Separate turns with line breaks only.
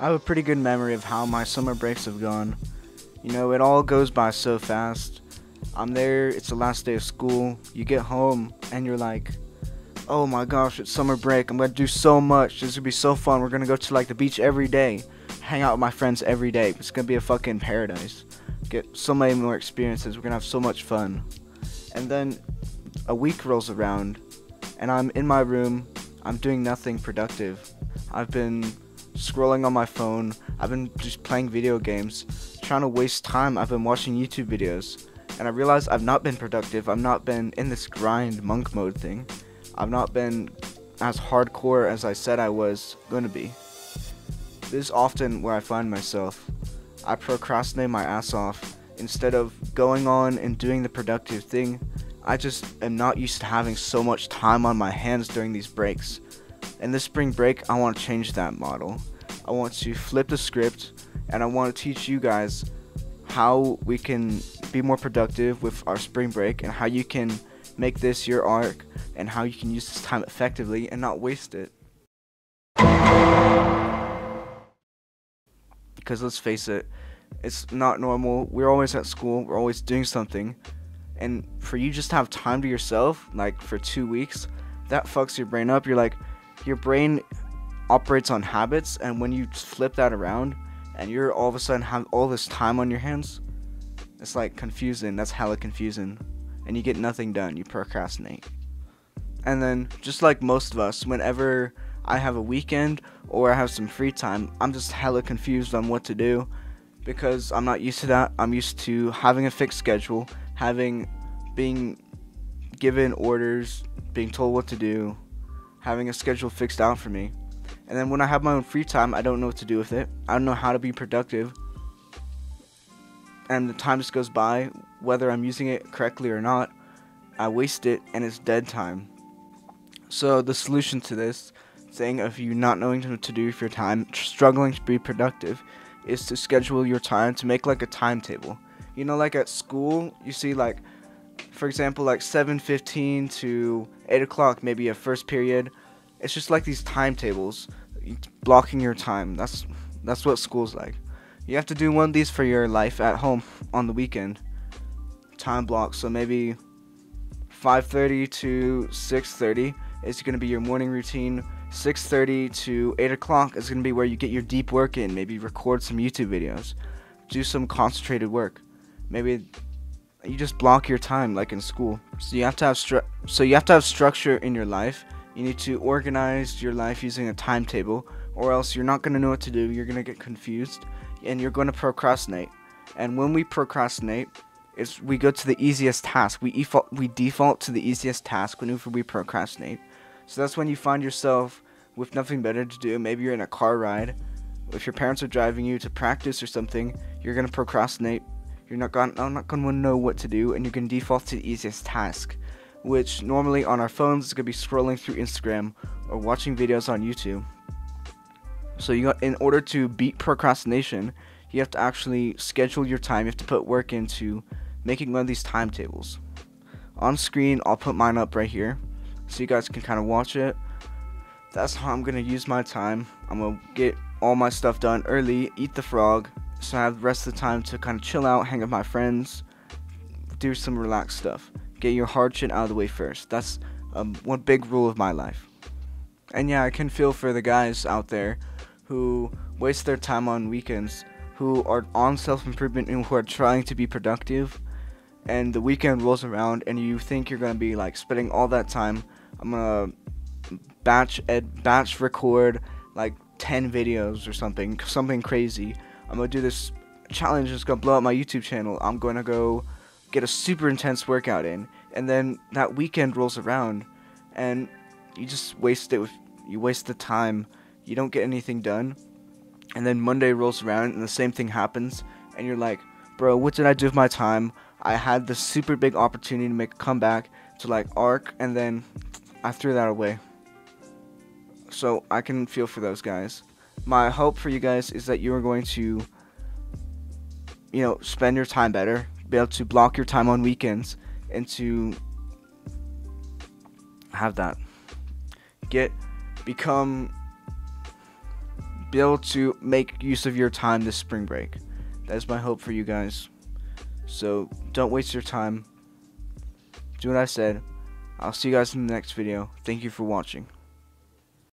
I have a pretty good memory of how my summer breaks have gone. You know, it all goes by so fast. I'm there, it's the last day of school. You get home, and you're like, oh my gosh, it's summer break. I'm gonna do so much. This is gonna be so fun. We're gonna go to like the beach every day, hang out with my friends every day. It's gonna be a fucking paradise. Get so many more experiences. We're gonna have so much fun. And then a week rolls around, and I'm in my room. I'm doing nothing productive. I've been scrolling on my phone. I've been just playing video games, trying to waste time. I've been watching YouTube videos, and I realize I've not been productive. I've not been in this grind monk mode thing. I've not been as hardcore as I said I was going to be. This is often where I find myself. I procrastinate my ass off. Instead of going on and doing the productive thing, I just am not used to having so much time on my hands during these breaks. In this spring break, I want to change that model. I want to flip the script and I want to teach you guys how we can be more productive with our spring break and how you can make this your arc and how you can use this time effectively and not waste it. Because let's face it, it's not normal. We're always at school, we're always doing something. And for you just to have time to yourself, like for two weeks, that fucks your brain up. You're like, your brain operates on habits, and when you flip that around, and you're all of a sudden have all this time on your hands, it's like confusing. That's hella confusing, and you get nothing done. You procrastinate, and then just like most of us, whenever I have a weekend or I have some free time, I'm just hella confused on what to do because I'm not used to that. I'm used to having a fixed schedule, having being given orders, being told what to do, having a schedule fixed out for me. And then when I have my own free time, I don't know what to do with it. I don't know how to be productive. And the time just goes by, whether I'm using it correctly or not. I waste it and it's dead time. So the solution to this thing of you not knowing what to do with your time, struggling to be productive, is to schedule your time to make like a timetable. You know, like at school, you see like, for example, like 7:15 to 8 o'clock, maybe a first period. It's just like these timetables, blocking your time. That's that's what school's like. You have to do one of these for your life at home on the weekend. Time block. So maybe 5:30 to 6:30 is gonna be your morning routine. 6:30 to 8 o'clock is gonna be where you get your deep work in. Maybe record some YouTube videos, do some concentrated work. Maybe you just block your time like in school. So you have to have stru- so you have to have structure in your life. You need to organize your life using a timetable or else you're not going to know what to do. You're going to get confused and you're going to procrastinate. And when we procrastinate, it's we go to the easiest task. We default we default to the easiest task whenever we procrastinate. So that's when you find yourself with nothing better to do. Maybe you're in a car ride. If your parents are driving you to practice or something, you're going to procrastinate you're not going I'm not going to know what to do and you can default to the easiest task, which normally on our phones is going to be scrolling through Instagram or watching videos on YouTube. So you got in order to beat procrastination, you have to actually schedule your time. You have to put work into making one of these timetables. On screen, I'll put mine up right here so you guys can kind of watch it. That's how I'm going to use my time. I'm going to get all my stuff done early, eat the frog, so I have the rest of the time to kind of chill out, hang with my friends, do some relaxed stuff. Get your hard shit out of the way first. That's um, one big rule of my life. And yeah, I can feel for the guys out there who waste their time on weekends, who are on self improvement and who are trying to be productive. And the weekend rolls around, and you think you're gonna be like spending all that time. I'm gonna batch ed batch record like 10 videos or something, something crazy I'm gonna do this challenge that's gonna blow up my YouTube channel. I'm gonna go get a super intense workout in, and then that weekend rolls around, and you just waste it with you waste the time. You don't get anything done, and then Monday rolls around, and the same thing happens, and you're like, bro, what did I do with my time? I had this super big opportunity to make a comeback to like arc, and then I threw that away. So I can feel for those guys my hope for you guys is that you are going to, you know, spend your time better, be able to block your time on weekends, and to have that. Get, become be able to make use of your time this spring break. That is my hope for you guys. So don't waste your time. Do what I said. I'll see you guys in the next video. Thank you for watching.